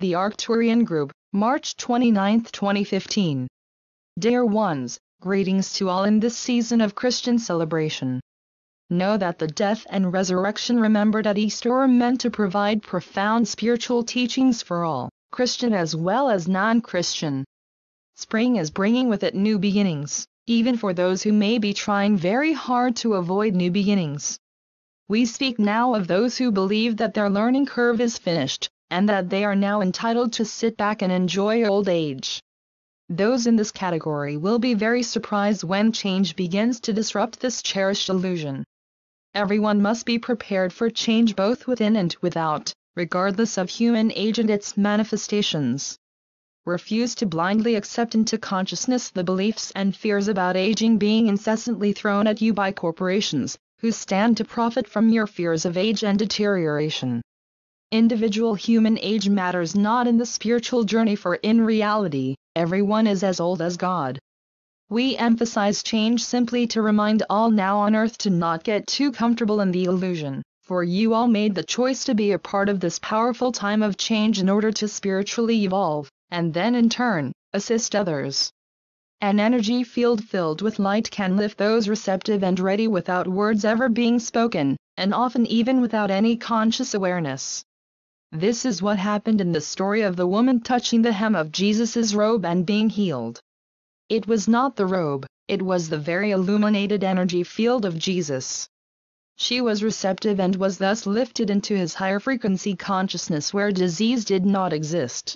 The Arcturian Group, March 29, 2015. Dear ones, greetings to all in this season of Christian celebration. Know that the death and resurrection remembered at Easter are meant to provide profound spiritual teachings for all, Christian as well as non-Christian. Spring is bringing with it new beginnings, even for those who may be trying very hard to avoid new beginnings. We speak now of those who believe that their learning curve is finished, and that they are now entitled to sit back and enjoy old age. Those in this category will be very surprised when change begins to disrupt this cherished illusion. Everyone must be prepared for change both within and without, regardless of human age and its manifestations. Refuse to blindly accept into consciousness the beliefs and fears about aging being incessantly thrown at you by corporations, who stand to profit from your fears of age and deterioration. Individual human age matters not in the spiritual journey for in reality, everyone is as old as God. We emphasize change simply to remind all now on earth to not get too comfortable in the illusion, for you all made the choice to be a part of this powerful time of change in order to spiritually evolve, and then in turn, assist others. An energy field filled with light can lift those receptive and ready without words ever being spoken, and often even without any conscious awareness. This is what happened in the story of the woman touching the hem of Jesus' robe and being healed. It was not the robe, it was the very illuminated energy field of Jesus. She was receptive and was thus lifted into his higher frequency consciousness where disease did not exist.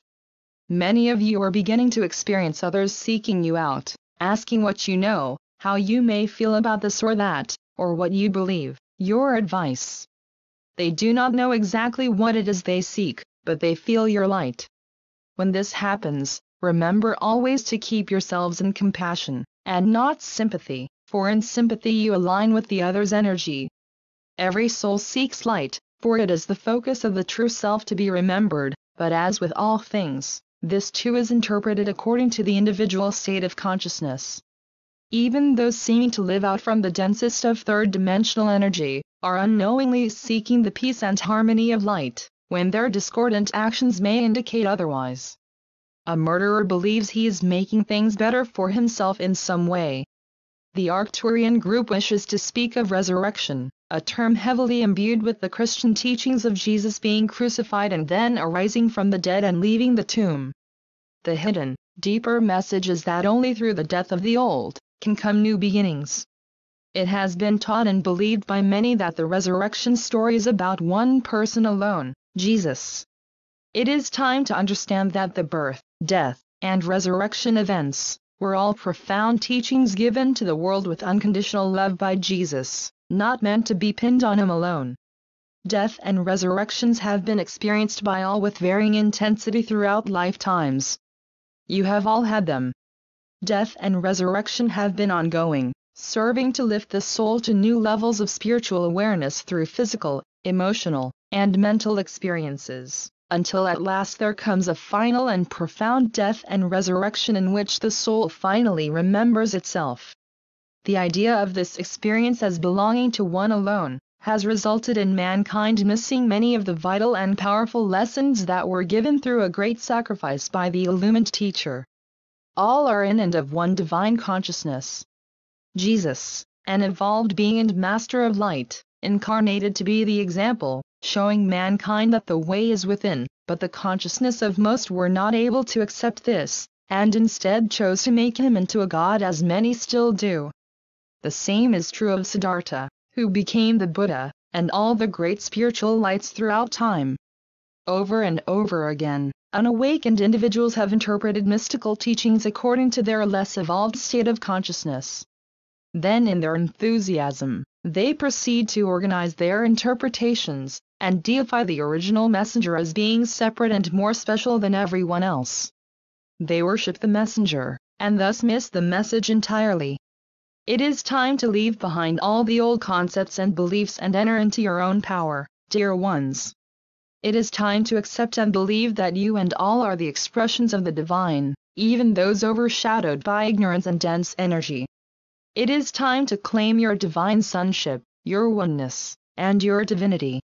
Many of you are beginning to experience others seeking you out, asking what you know, how you may feel about this or that, or what you believe, your advice. They do not know exactly what it is they seek, but they feel your light. When this happens, remember always to keep yourselves in compassion, and not sympathy, for in sympathy you align with the other's energy. Every soul seeks light, for it is the focus of the true self to be remembered, but as with all things, this too is interpreted according to the individual state of consciousness. Even those seeming to live out from the densest of third-dimensional energy, are unknowingly seeking the peace and harmony of light, when their discordant actions may indicate otherwise. A murderer believes he is making things better for himself in some way. The Arcturian group wishes to speak of resurrection, a term heavily imbued with the Christian teachings of Jesus being crucified and then arising from the dead and leaving the tomb. The hidden, deeper message is that only through the death of the old, can come new beginnings. It has been taught and believed by many that the resurrection story is about one person alone, Jesus. It is time to understand that the birth, death, and resurrection events were all profound teachings given to the world with unconditional love by Jesus, not meant to be pinned on him alone. Death and resurrections have been experienced by all with varying intensity throughout lifetimes. You have all had them. Death and resurrection have been ongoing, serving to lift the soul to new levels of spiritual awareness through physical, emotional, and mental experiences, until at last there comes a final and profound death and resurrection in which the soul finally remembers itself. The idea of this experience as belonging to one alone, has resulted in mankind missing many of the vital and powerful lessons that were given through a great sacrifice by the illumined teacher. All are in and of one divine consciousness. Jesus, an evolved being and master of light, incarnated to be the example, showing mankind that the way is within, but the consciousness of most were not able to accept this, and instead chose to make him into a god as many still do. The same is true of Siddhartha, who became the Buddha, and all the great spiritual lights throughout time. Over and over again, unawakened individuals have interpreted mystical teachings according to their less evolved state of consciousness. Then in their enthusiasm, they proceed to organize their interpretations, and deify the original messenger as being separate and more special than everyone else. They worship the messenger, and thus miss the message entirely. It is time to leave behind all the old concepts and beliefs and enter into your own power, dear ones. It is time to accept and believe that you and all are the expressions of the divine, even those overshadowed by ignorance and dense energy. It is time to claim your divine sonship, your oneness, and your divinity.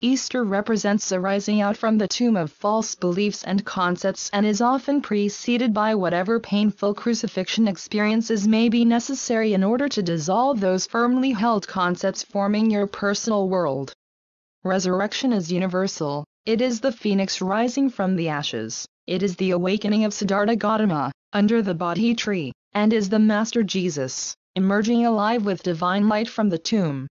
Easter represents a rising out from the tomb of false beliefs and concepts and is often preceded by whatever painful crucifixion experiences may be necessary in order to dissolve those firmly held concepts forming your personal world. Resurrection is universal, it is the phoenix rising from the ashes, it is the awakening of Siddhartha Gautama, under the Bodhi tree, and is the Master Jesus, emerging alive with divine light from the tomb.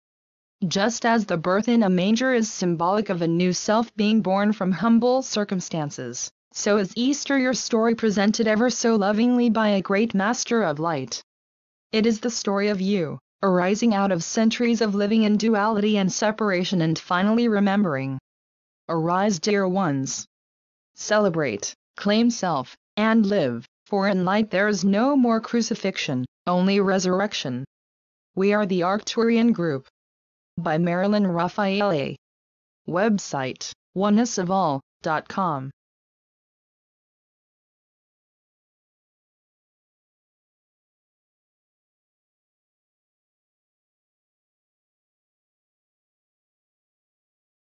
Just as the birth in a manger is symbolic of a new self being born from humble circumstances, so is Easter your story presented ever so lovingly by a great Master of Light. It is the story of you, arising out of centuries of living in duality and separation and finally remembering. Arise, dear ones. Celebrate, claim self, and live, for in light there is no more crucifixion, only resurrection. We are the Arcturian Group. By Marilyn Raffaele. Website, onenessofall.com.